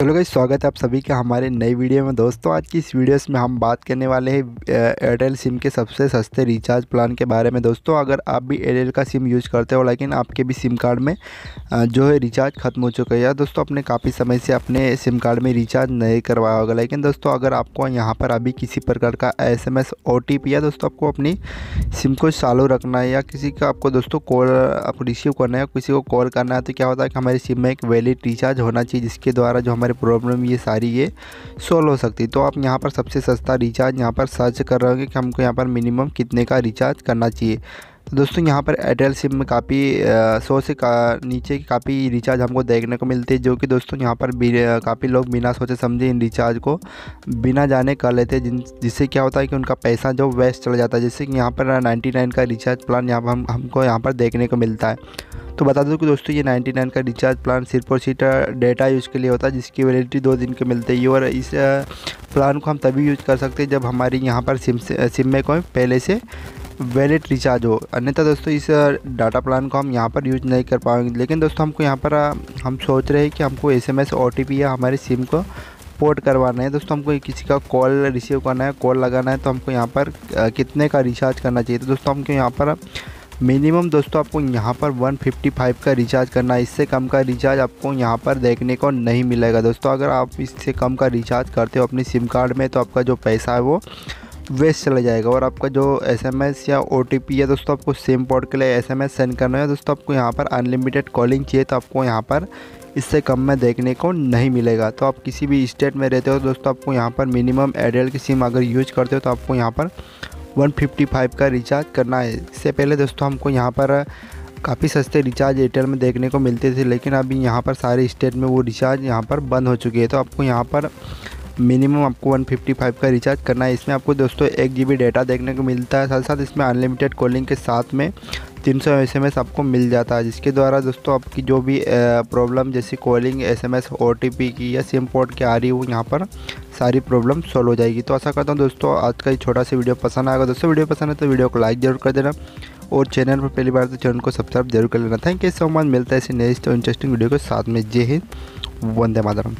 Hello guys, स्वागत है आप सभी का हमारे नए वीडियो में। दोस्तों, आज की इस वीडियोस में हम बात करने वाले हैं एयरटेल सिम के सबसे सस्ते रिचार्ज प्लान के बारे में। दोस्तों, अगर आप भी एयरटेल का सिम यूज़ करते हो, लेकिन आपके भी सिम कार्ड में जो है रिचार्ज ख़त्म हो चुका है, या दोस्तों अपने काफ़ी समय से अपने सिम कार्ड में रिचार्ज नहीं करवाया होगा। लेकिन दोस्तों, अगर आपको यहाँ पर अभी किसी प्रकार का एस एम या दोस्तों, आपको अपनी सिम को चालू रखना है, या किसी का आपको दोस्तों कॉल आपको रिसीव करना है किसी को कॉल करना है तो क्या होता है कि हमारी सिम में एक वैलिड रिचार्ज होना चाहिए, जिसके द्वारा जो हमारे हमारी प्रॉब्लम ये सारी ये सॉल्व हो सकती है। तो आप यहाँ पर सबसे सस्ता रिचार्ज यहाँ पर सर्च कर रहे होंगे कि हमको यहाँ पर मिनिमम कितने का रिचार्ज करना चाहिए। तो दोस्तों यहाँ पर एयरटेल सिम में काफ़ी सौ से का, नीचे काफ़ी रिचार्ज हमको देखने को मिलती है, जो कि दोस्तों यहाँ पर काफ़ी लोग बिना सोचे समझे इन रिचार्ज को बिना जाने कर लेते हैं, जिन, जिससे क्या होता है कि उनका पैसा जो वेस्ट चला जाता है। जैसे कि यहाँ पर 99 का रिचार्ज प्लान यहाँ हम, हमको यहाँ पर देखने को मिलता है। तो बता दो कि दोस्तों, ये 99 का रिचार्ज प्लान सिर्फ़ और सिर्फ़ डेटा यूज़ के लिए होता है, जिसकी वैलिडिटी दो दिन के मिलते हैं और इस प्लान को हम तभी यूज़ कर सकते हैं जब हमारी यहाँ पर सिम से सिम में कोई पहले से वैलिड रिचार्ज हो। अन्यथा दोस्तों, इस डाटा प्लान को हम यहाँ पर यूज़ नहीं कर पाएँगे। लेकिन दोस्तों, हमको यहाँ पर हम सोच रहे हैं कि हमको S M S O T P या हमारे सिम को पोर्ट करवाना है। दोस्तों, हमको किसी का कॉल रिसीव करना है कॉल लगाना है तो हमको यहाँ पर कितने का रिचार्ज करना चाहिए? तो दोस्तों, हमको यहाँ पर मिनिमम दोस्तों आपको यहाँ पर 155 का रिचार्ज करना है। इससे कम का रिचार्ज आपको यहाँ पर देखने को नहीं मिलेगा दोस्तों। अगर आप इससे कम का रिचार्ज करते हो अपनी सिम कार्ड में तो आपका जो पैसा है वो वेस्ट चला जाएगा। और आपका जो एसएमएस या ओ या दोस्तों, आपको सिम पोर्ट के लिए एसएमएस सेंड करना है। दोस्तों, आपको यहाँ पर अनलिमिटेड कॉलिंग चाहिए तो आपको यहाँ पर इससे कम में देखने को नहीं मिलेगा। तो आप किसी भी स्टेट में रहते हो, दोस्तों, आपको यहाँ पर मिनिमम एयरटेल की सिम अगर यूज़ करते हो तो आपको यहाँ पर 155 का रिचार्ज करना है। इससे पहले दोस्तों हमको यहाँ पर काफ़ी सस्ते रिचार्ज एयरटेल में देखने को मिलते थे, लेकिन अभी यहाँ पर सारे स्टेट में वो रिचार्ज यहाँ पर बंद हो चुके हैं। तो आपको यहाँ पर मिनिमम आपको 155 का रिचार्ज करना है। इसमें आपको दोस्तों एक जी डेटा देखने को मिलता है साथ साथ इसमें अनलिमिटेड कॉलिंग के साथ में तीन सौ एस एम एस आपको मिल जाता है, जिसके द्वारा दोस्तों आपकी जो भी प्रॉब्लम जैसे calling S M S O T P की या सिम पोर्ट की आ रही है, यहाँ पर सारी प्रॉब्लम सॉल्व हो जाएगी। तो आशा करता हूँ दोस्तों आज का ये छोटा सा वीडियो पसंद आएगा। दोस्तों वीडियो पसंद है तो वीडियो को लाइक ज़रूर कर देना और चैनल पर पहली बार तो चैनल को सब्सक्राइब ज़रूर कर लेना। थैंक यू सो मच मिलता है ऐसे नेक्स्ट इंटरेस्टिंग वीडियो के साथ में। जय हिंद। वंदे मातरम।